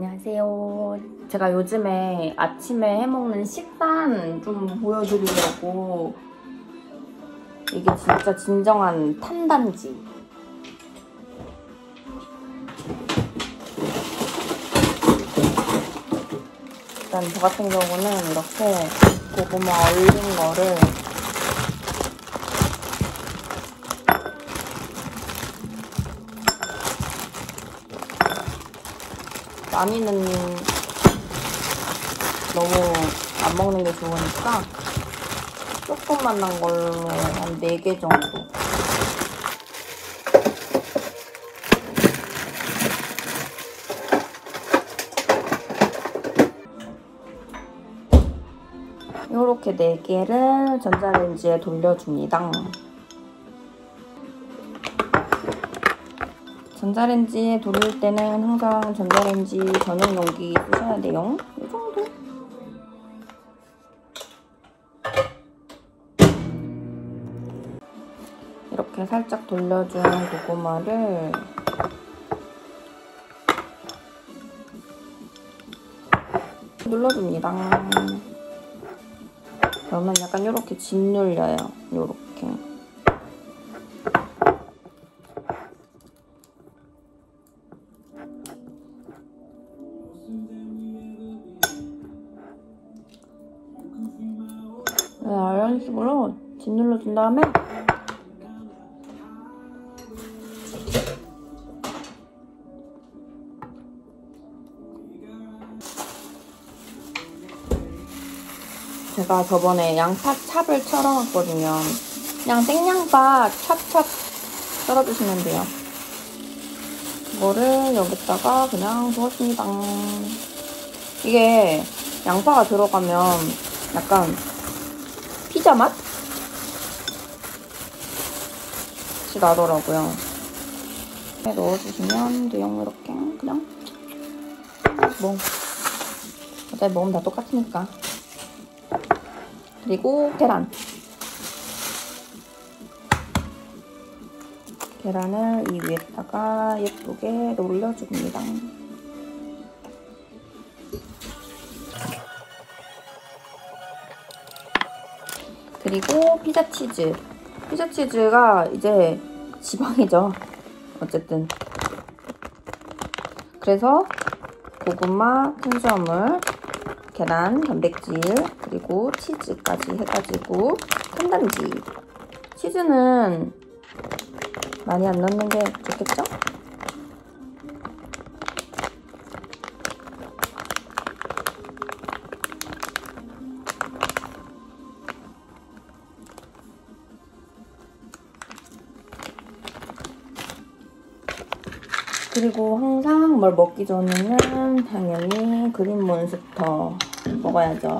안녕하세요. 제가 요즘에 아침에 해먹는 식단 좀 보여드리려고 이게 진짜 진정한 탄단지. 일단 저 같은 경우는 이렇게 고구마 얼린 거를 많이는 너무 안 먹는 게 좋으니까 조금만 난 걸로 한 4개 정도 이렇게 4개를 전자레인지에 돌려줍니다. 전자레인지에 돌릴 때는 항상 전자레인지 전용 용기 쓰셔야 돼요. 이 정도. 이렇게 살짝 돌려준 고구마를 눌러줍니다. 그러면 약간 이렇게 짓눌려요. 이렇게. 이런 식으로 짓눌러 준 다음에 제가 저번에 양파 찹을 썰어놨거든요. 그냥 생양파 찹찹 썰어주시면 돼요. 이거를 여기다가 그냥 부었습니다. 이게 양파가 들어가면 약간 피자 맛? 이 나더라고요. 넣어주시면 돼요. 이렇게 그냥 뭐 어차피 먹으면 다 똑같으니까. 그리고 계란. 계란을 이 위에다가 예쁘게 올려줍니다. 그리고 피자 치즈. 피자 치즈가 이제 지방이죠. 어쨌든. 그래서 고구마, 탄수화물, 계란, 단백질, 그리고 치즈까지 해가지고 탄단지. 치즈는 많이 안 넣는 게 좋겠죠? 그리고 항상 뭘 먹기 전에는 당연히 그린 몬스터 먹어야죠.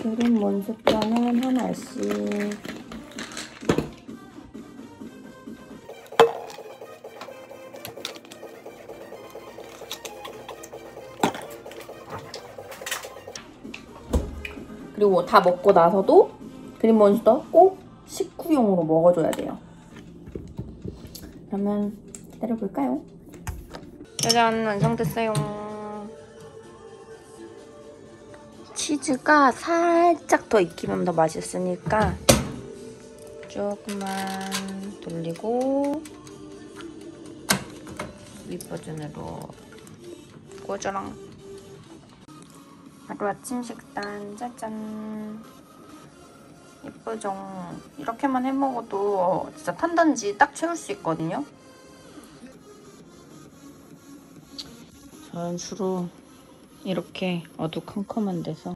그린 몬스터는 하나씩 그리고 다 먹고 나서도 그린 몬스터 꼭 식후용으로 먹어줘야 돼요. 그러면 기다려볼까요? 짜잔 완성됐어요. 치즈가 살짝 더 익히면 더 맛있으니까 조금만 돌리고 윗버전으로 꽂아랑 하루 아침 식단 짜잔 예쁘죠? 이렇게만 해먹어도 진짜 탄단지 딱 채울 수 있거든요 저는 주로 이렇게 어두컴컴한 데서